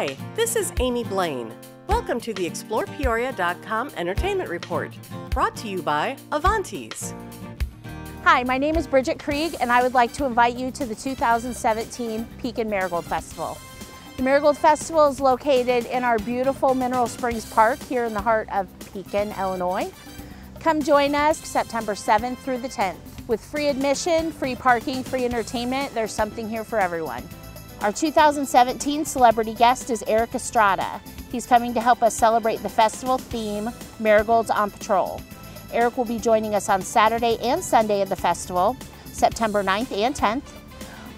Hi, this is Amy Blaine. Welcome to the ExplorePeoria.com Entertainment Report, brought to you by Avanti's. Hi, my name is Bridget Krieg, and I would like to invite you to the 2017 Pekin Marigold Festival. The Marigold Festival is located in our beautiful Mineral Springs Park here in the heart of Pekin, Illinois. Come join us September 7th through the 10th. With free admission, free parking, free entertainment, there's something here for everyone. Our 2017 celebrity guest is Erik Estrada. He's coming to help us celebrate the festival theme, Marigolds on Patrol. Erik will be joining us on Saturday and Sunday of the festival, September 9th and 10th.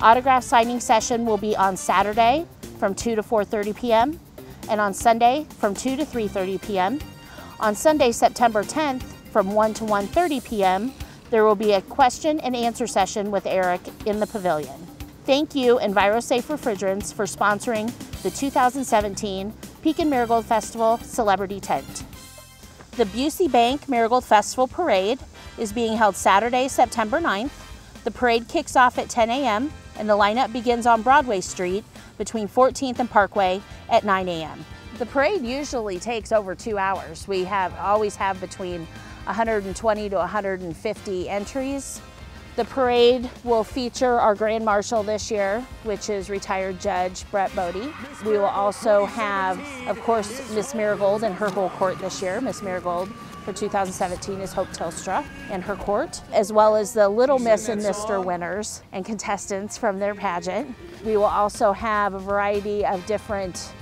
Autograph signing session will be on Saturday from 2 to 4.30 p.m. and on Sunday from 2 to 3.30 p.m. On Sunday, September 10th from 1 to 1.30 p.m., there will be a question and answer session with Erik in the pavilion. Thank you EnviroSafe Refrigerants for sponsoring the 2017 Pekin Marigold Festival Celebrity Tent. The Busey Bank Marigold Festival Parade is being held Saturday, September 9th. The parade kicks off at 10 a.m. and the lineup begins on Broadway Street between 14th and Parkway at 9 a.m. The parade usually takes over two hours. We have always have between 120 to 150 entries the parade will feature our Grand Marshal this year, which is retired Judge Brett Bodie. We will also have, of course, Miss Marigold and her whole court this year. Miss Marigold for 2017 is Hope Tilstra and her court, as well as the Little Miss and Mr. winners and contestants from their pageant. We will also have a variety of different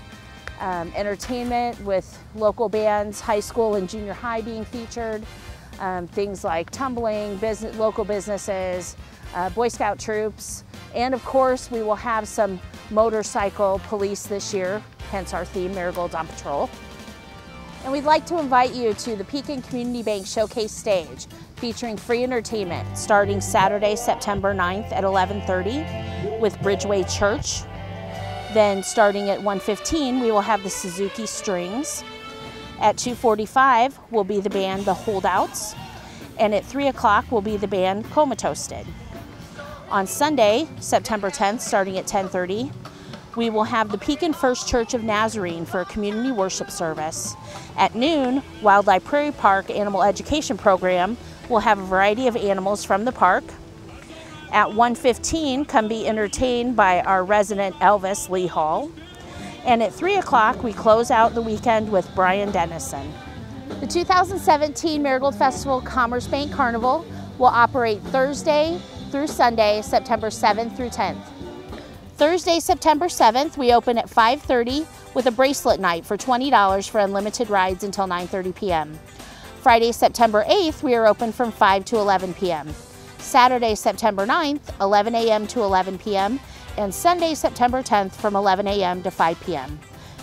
um, entertainment with local bands, high school and junior high being featured, um, things like tumbling, business, local businesses, uh, Boy Scout troops, and of course we will have some motorcycle police this year, hence our theme, Marigolds on Patrol. And we'd like to invite you to the Pekin Community Bank Showcase stage featuring free entertainment starting Saturday, September 9th at 11.30 with Bridgeway Church. Then starting at 1.15, we will have the Suzuki Strings. At 2.45 will be the band The Holdouts, and at 3 o'clock will be the band Comatosed. On Sunday, September 10th, starting at 10.30, we will have the Pekin First Church of Nazarene for a community worship service. At noon, Wildlife Prairie Park Animal Education Program will have a variety of animals from the park. At 1.15, come be entertained by our resident Elvis Lee Hall. And at 3 o'clock, we close out the weekend with Brian Dennison. The 2017 Marigold Festival Commerce Bank Carnival will operate Thursday through Sunday, September 7th through 10th. Thursday, September 7th, we open at 5.30 with a bracelet night for $20 for unlimited rides until 9.30 p.m. Friday, September 8th, we are open from 5 to 11 p.m. Saturday, September 9th, 11 a.m. to 11 p.m and Sunday, September 10th from 11 a.m. to 5 p.m.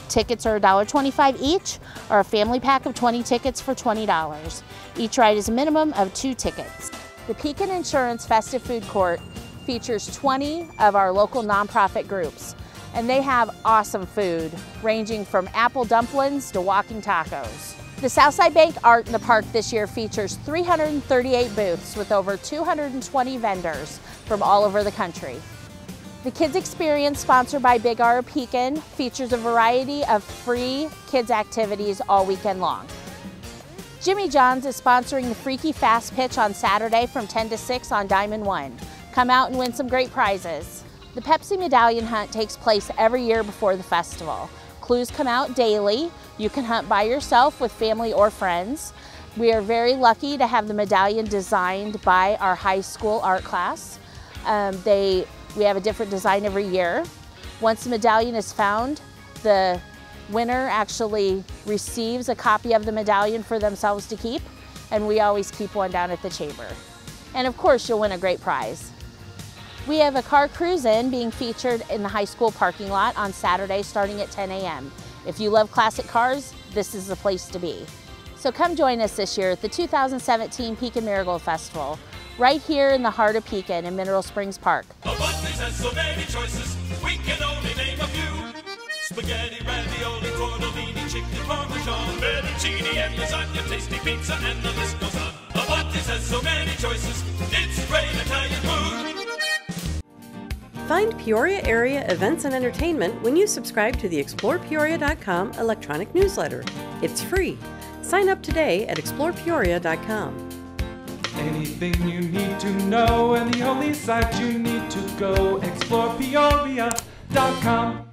Tickets are $1.25 each or a family pack of 20 tickets for $20. Each ride is a minimum of two tickets. The Pekin Insurance Festive Food Court features 20 of our local nonprofit groups and they have awesome food ranging from apple dumplings to walking tacos. The Southside Bank Art in the Park this year features 338 booths with over 220 vendors from all over the country. The Kids Experience, sponsored by Big R Pekin, features a variety of free kids activities all weekend long. Jimmy John's is sponsoring the Freaky Fast Pitch on Saturday from 10 to 6 on Diamond 1. Come out and win some great prizes. The Pepsi Medallion Hunt takes place every year before the festival. Clues come out daily. You can hunt by yourself with family or friends. We are very lucky to have the medallion designed by our high school art class. Um, they we have a different design every year. Once the medallion is found, the winner actually receives a copy of the medallion for themselves to keep, and we always keep one down at the chamber. And of course, you'll win a great prize. We have a car cruise in being featured in the high school parking lot on Saturday starting at 10 a.m. If you love classic cars, this is the place to be. So come join us this year at the 2017 Pekin Marigold Festival right here in the heart of Pekin in Mineral Springs Park. Has so many choices, we can only name a few. Spaghetti, ravioli, tortellini, chicken parmesan, fettuccine and lasagna, tasty pizza, and the list goes on. Avanti's has so many choices, it's great Italian food. Find Peoria area events and entertainment when you subscribe to the ExplorePeoria.com electronic newsletter. It's free. Sign up today at ExplorePeoria.com. Anything you need to know, and the only site you need to go, explorepeoria.com.